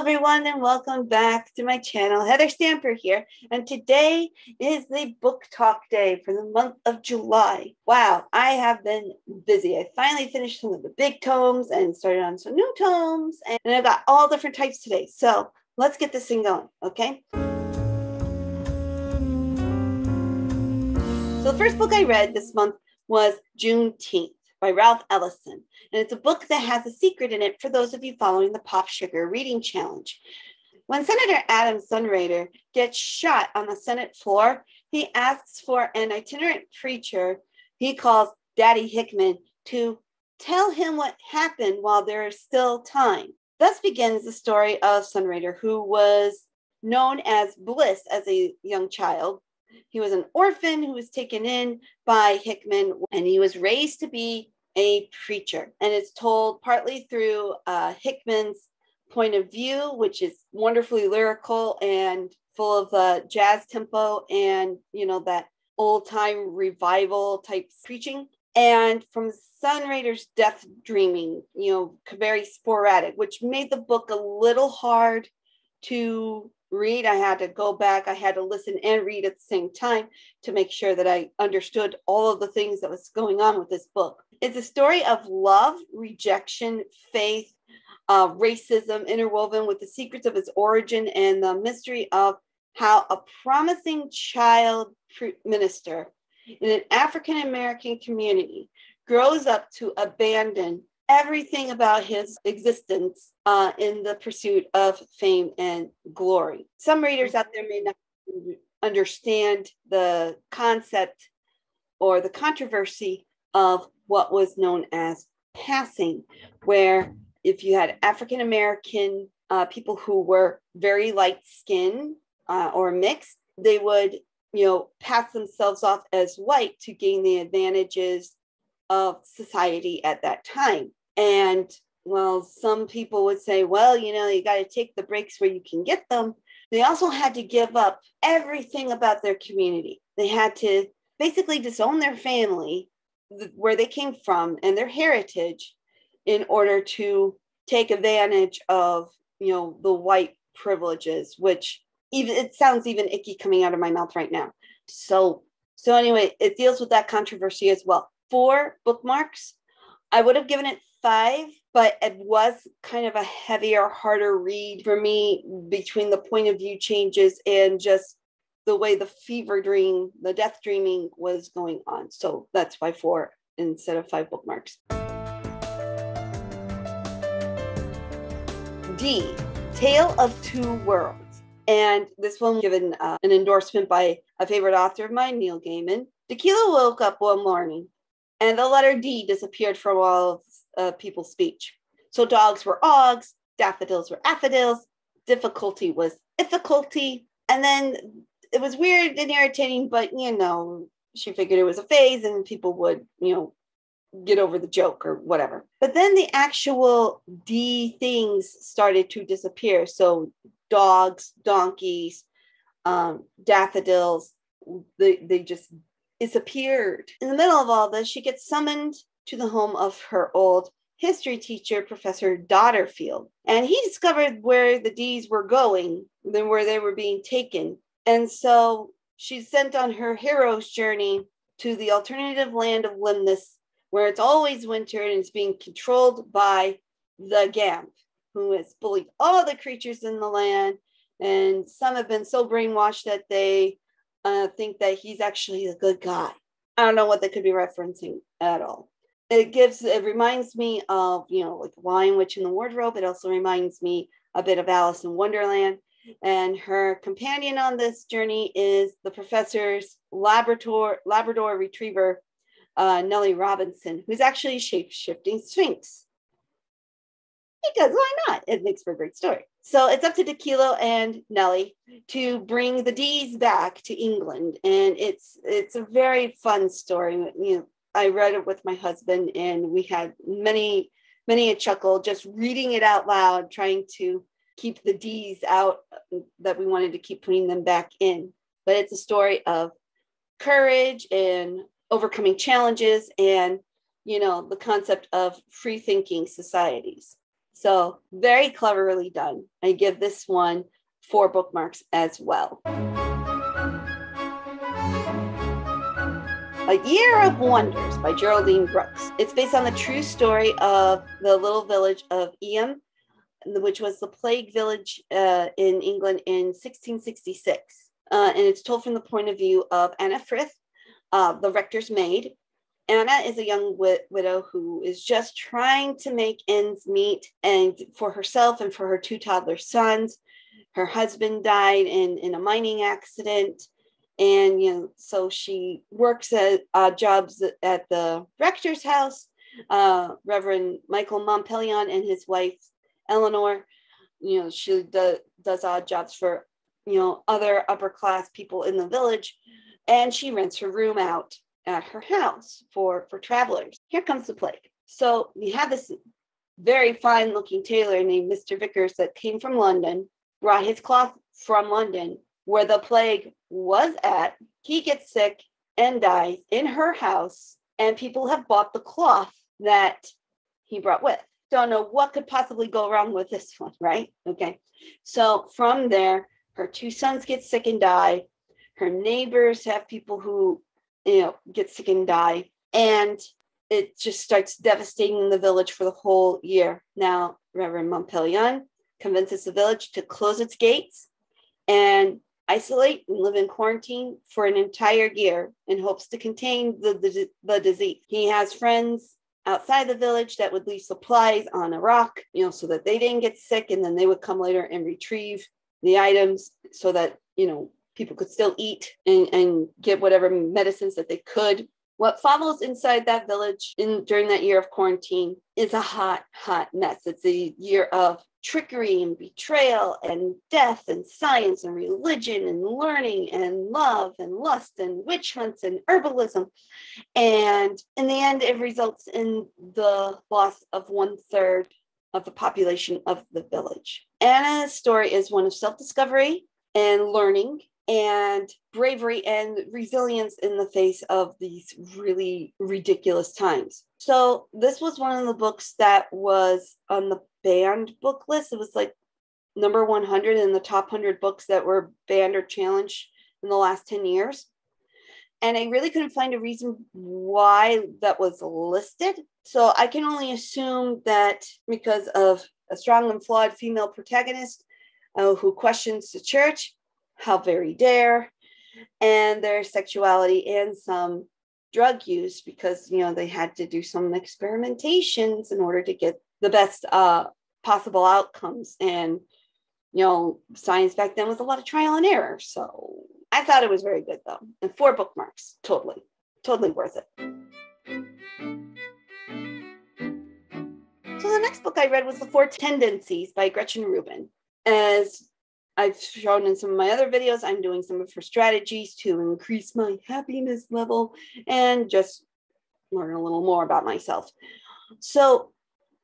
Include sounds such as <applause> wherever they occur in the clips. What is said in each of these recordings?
everyone, and welcome back to my channel. Heather Stamper here, and today is the book talk day for the month of July. Wow, I have been busy. I finally finished some of the big tomes and started on some new tomes, and I've got all different types today. So let's get this thing going, okay? So the first book I read this month was Juneteenth by Ralph Ellison. And it's a book that has a secret in it for those of you following the Pop Sugar Reading Challenge. When Senator Adam Sunraider gets shot on the Senate floor, he asks for an itinerant preacher he calls Daddy Hickman to tell him what happened while there is still time. Thus begins the story of Sunraider, who was known as Bliss as a young child. He was an orphan who was taken in by Hickman, and he was raised to be a preacher. And it's told partly through uh, Hickman's point of view, which is wonderfully lyrical and full of uh, jazz tempo and, you know, that old time revival type preaching. And from Sunraider's death dreaming, you know, very sporadic, which made the book a little hard to read. I had to go back, I had to listen and read at the same time to make sure that I understood all of the things that was going on with this book. It's a story of love, rejection, faith, uh, racism interwoven with the secrets of its origin and the mystery of how a promising child minister in an African American community grows up to abandon everything about his existence uh, in the pursuit of fame and glory. Some readers out there may not understand the concept or the controversy of what was known as passing, where if you had African American uh, people who were very light skinned uh, or mixed, they would, you know, pass themselves off as white to gain the advantages of society at that time. And well, some people would say, well, you know, you got to take the breaks where you can get them. They also had to give up everything about their community. They had to basically disown their family, where they came from, and their heritage in order to take advantage of, you know, the white privileges, which even it sounds even icky coming out of my mouth right now. So, so anyway, it deals with that controversy as well. For bookmarks, I would have given it five, but it was kind of a heavier, harder read for me between the point of view changes and just the way the fever dream, the death dreaming was going on. So that's why four instead of five bookmarks. D, Tale of Two Worlds. And this one given uh, an endorsement by a favorite author of mine, Neil Gaiman. Dhikilo woke up one morning and the letter D disappeared from all uh, people's speech. So dogs were ogs, daffodils were affodils, difficulty was difficulty. And then it was weird and irritating, but you know, she figured it was a phase and people would, you know, get over the joke or whatever. But then the actual D things started to disappear. So dogs, donkeys, um, daffodils, they, they just disappeared. In the middle of all this, she gets summoned to the home of her old history teacher, Professor Dodderfield. And he discovered where the D's were going, then where they were being taken. And so she's sent on her hero's journey to the alternative land of Liminus, where it's always winter and it's being controlled by the Gamp, who has bullied all the creatures in the land. And some have been so brainwashed that they uh, think that he's actually a good guy. I don't know what they could be referencing at all. It gives, it reminds me of, you know, like Lion Witch in the Wardrobe. It also reminds me a bit of Alice in Wonderland. And her companion on this journey is the professor's Labrador, Labrador retriever, uh, Nellie Robinson, who's actually a shape shifting sphinx. Because why not? It makes for a great story. So it's up to Dhikilo and Nellie to bring the D's back to England, and it's it's a very fun story. You know, I read it with my husband, and we had many many a chuckle just reading it out loud, trying to keep the D's out that we wanted to keep putting them back in. But it's a story of courage and overcoming challenges, and you know the concept of free thinking societies. So, very cleverly done. I give this one four bookmarks as well. A Year of Wonders by Geraldine Brooks. It's based on the true story of the little village of Eyam, which was the plague village uh, in England in 1666. Uh, and it's told from the point of view of Anna Frith, uh, the rector's maid. Anna is a young wi- widow who is just trying to make ends meet and for herself and for her two toddler sons. Her husband died in, in a mining accident and you know so she works at uh, jobs at the rector's house uh, reverend michael mompellion and his wife elinor you know she do, does odd jobs for you know other upper class people in the village and she rents her room out at her house for for travelers. Here comes the plague. So we have this very fine looking tailor named mr viccars that came from london brought his cloth from london where the plague was at, he gets sick and dies in her house, and people have bought the cloth that he brought with. Don't know what could possibly go wrong with this one, right? Okay. So from there, her two sons get sick and die. Her neighbors have people who, you know, get sick and die. And it just starts devastating the village for the whole year. Now, Reverend Mompellion convinces the village to close its gates and isolate and live in quarantine for an entire year in hopes to contain the, the, the disease. He has friends outside the village that would leave supplies on a rock, you know, so that they didn't get sick and then they would come later and retrieve the items so that, you know, people could still eat and, and get whatever medicines that they could. What follows inside that village in during that year of quarantine is a hot, hot mess. It's a year of trickery and betrayal and death and science and religion and learning and love and lust and witch hunts and herbalism. And in the end, it results in the loss of one third of the population of the village. Anna's story is one of self discovery and learning and bravery and resilience in the face of these really ridiculous times. So, this was one of the books that was on the banned book list. It was like number 100 in the top 100 books that were banned or challenged in the last 10 years. And I really couldn't find a reason why that was listed. So I can only assume that because of a strong and flawed female protagonist uh, who questions the church, how very dare, and their sexuality and some drug use because you know they had to do some experimentations in order to get the best uh, possible outcomes. And, you know, science back then was a lot of trial and error. So I thought it was very good though. And four bookmarks, totally, totally worth it. So the next book I read was The Four Tendencies by Gretchen Rubin. As I've shown in some of my other videos, I'm doing some of her strategies to increase my happiness level and just learn a little more about myself. So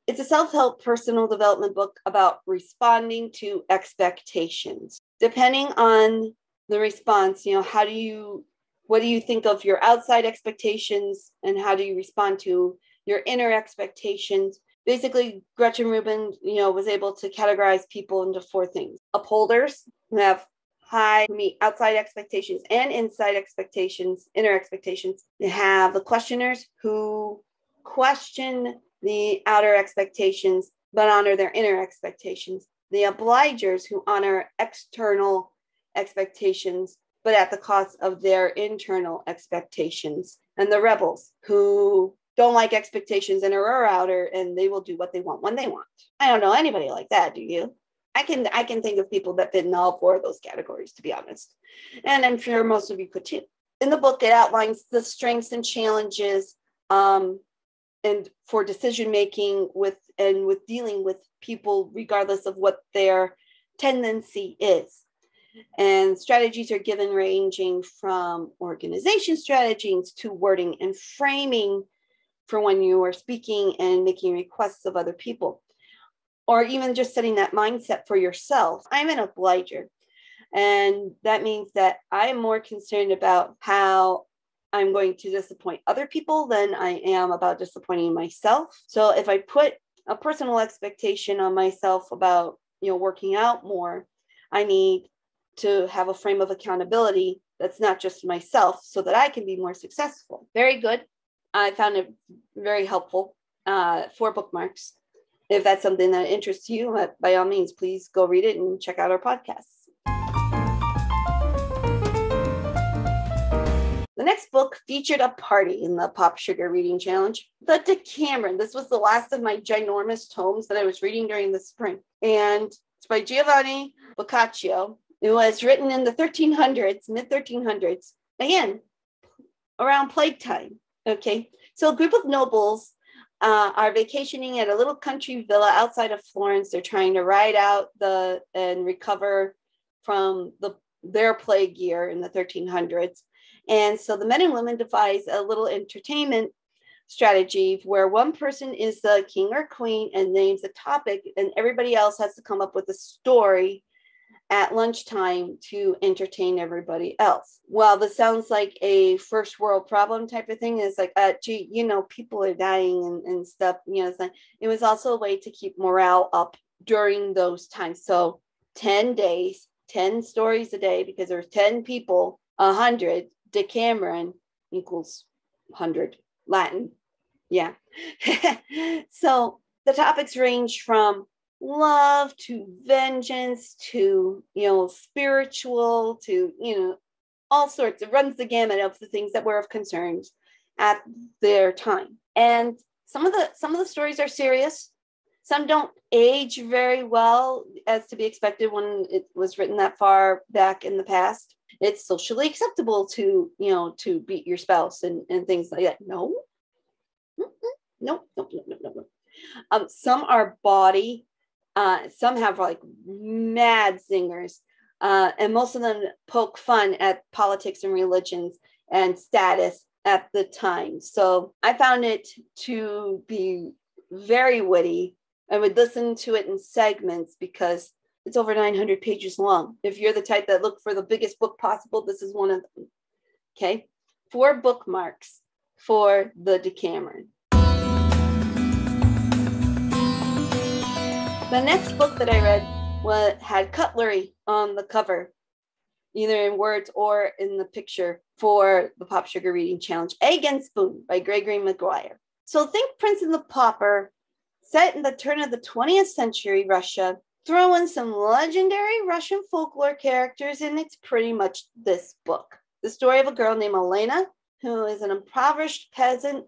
it's a self help personal development book about responding to expectations. Depending on the response, you know, how do you, what do you think of your outside expectations and how do you respond to your inner expectations? Basically, Gretchen Rubin, you know, was able to categorize people into four things upholders who have high meet outside expectations and inside expectations, inner expectations. You have the questioners who question the outer expectations, but honor their inner expectations. The obligers who honor external expectations, but at the cost of their internal expectations. And the rebels who don't like expectations and are outer and they will do what they want when they want. I don't know anybody like that, do you? I can I can think of people that fit in all four of those categories, to be honest. And I'm sure most of you could too. In the book, it outlines the strengths and challenges um, and for decision making with and with dealing with people regardless of what their tendency is and strategies are given ranging from organization strategies to wording and framing for when you are speaking and making requests of other people. Or even just setting that mindset for yourself. I'm an obliger. And that means that i'm more concerned about how I'm going to disappoint other people than I am about disappointing myself. So if I put a personal expectation on myself about you know working out more i need to have a frame of accountability that's not just myself so that i can be more successful. Very good i found it very helpful uh, for bookmarks if that's something that interests you uh, by all means please go read it and check out our podcasts The next book featured a party in the Pop Sugar Reading Challenge. The Decameron. This was the last of my ginormous tomes that I was reading during the spring. And it's by Giovanni Boccaccio. It was written in the 1300s, mid 1300s. Again, around plague time. Okay. So a group of nobles uh, are vacationing at a little country villa outside of Florence. They're trying to ride out the and recover from the their plague year in the 1300s. And so the men and women devise a little entertainment strategy where one person is the king or queen and names a topic, and everybody else has to come up with a story at lunchtime to entertain everybody else. Well, this sounds like a first world problem type of thing. It's like, uh, gee, you know, people are dying and, and stuff. You know, it was also a way to keep morale up during those times. So 10 days, 10 stories a day, because there's 10 people, 100 Decameron equals 100 Latin. Yeah. <laughs> so the topics range from love to vengeance to, you know, spiritual to, you know, all sorts. It runs the gamut of the things that were of concern at their time. And some of the some of the stories are serious. Some don't age very well as to be expected when it was written that far back in the past it's socially acceptable to you know to beat your spouse and and things like that no no no no no no, no. Um, some are body uh, some have like mad singers uh, and most of them poke fun at politics and religions and status at the time so i found it to be very witty i would listen to it in segments because it's over 900 pages long. If you're the type that look for the biggest book possible, this is one of them. Okay. Four bookmarks for the Decameron. The next book that I read was, had cutlery on the cover, either in words or in the picture for the Pop Sugar Reading Challenge. Egg and Spoon by Gregory Maguire. So think Prince and the Pauper, set in the turn of the 20th century Russia, throw in some legendary Russian folklore characters, and it's pretty much this book. The story of a girl named Elena, who is an impoverished peasant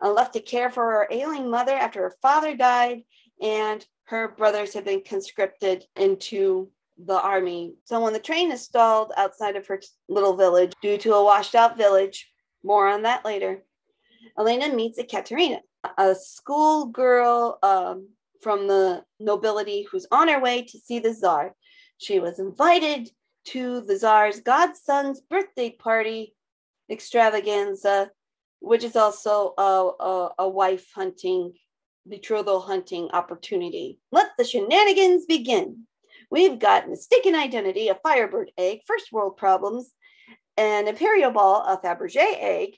uh, left to care for her ailing mother after her father died, and her brothers have been conscripted into the army. So when the train is stalled outside of her little village due to a washed out village, more on that later, Elena meets Ekaterina, a schoolgirl um, from the nobility who's on her way to see the Tsar. She was invited to the Tsar's godson's birthday party extravaganza, which is also a, a, a wife hunting, betrothal hunting opportunity. Let the shenanigans begin. We've got mistaken identity, a firebird egg, first world problems, an imperial ball, a Fabergé egg,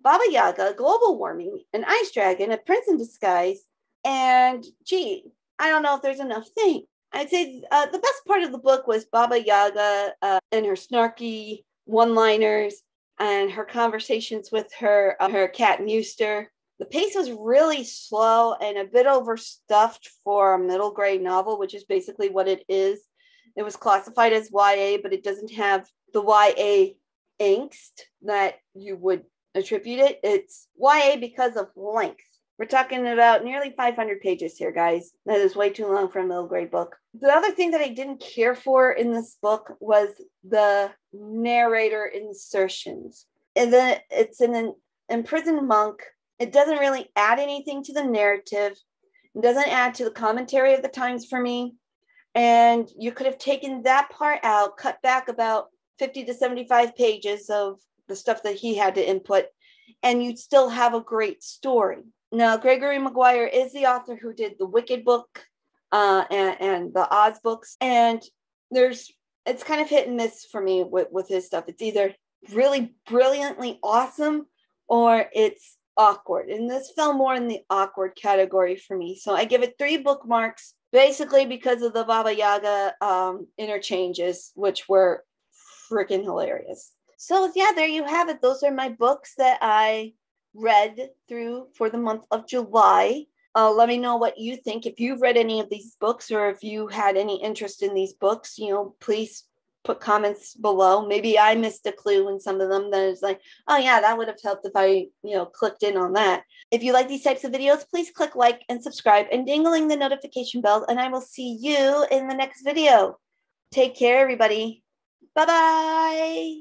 Baba Yaga, global warming, an ice dragon, a prince in disguise, and gee, I don't know if there's enough thing. I'd say uh, the best part of the book was Baba Yaga uh, and her snarky one-liners and her conversations with her uh, her cat Muster. The pace was really slow and a bit overstuffed for a middle grade novel, which is basically what it is. It was classified as YA, but it doesn't have the YA angst that you would attribute it. It's YA because of length. We're talking about nearly 500 pages here, guys. That is way too long for a middle grade book. The other thing that I didn't care for in this book was the narrator insertions. And then it's an imprisoned monk. It doesn't really add anything to the narrative. It doesn't add to the commentary of the times for me. And you could have taken that part out, cut back about 50 to 75 pages of the stuff that he had to input, and you'd still have a great story. Now, Gregory Maguire is the author who did the Wicked book uh, and, and the Oz books. And there's, it's kind of hit and miss for me with, with his stuff. It's either really brilliantly awesome or it's awkward. And this fell more in the awkward category for me. So I give it three bookmarks, basically because of the Baba Yaga um, interchanges, which were freaking hilarious. So, yeah, there you have it. Those are my books that I read through for the month of July. Uh, let me know what you think. If you've read any of these books or if you had any interest in these books, you know, please put comments below. Maybe I missed a clue in some of them that is like, oh yeah, that would have helped if I, you know, clicked in on that. If you like these types of videos, please click like and subscribe and dingling the notification bell, and I will see you in the next video. Take care, everybody. Bye bye.